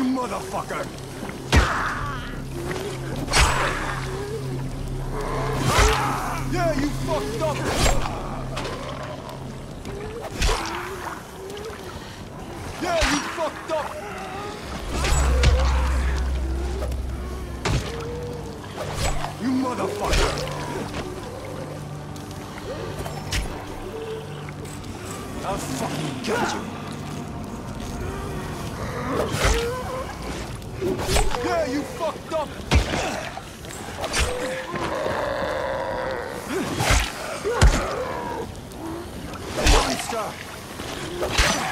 Motherfucker! Yeah, you fucked up! Yeah, you fucked up! You motherfucker! I'll fucking get you! Yeah, you fucked up! Monster!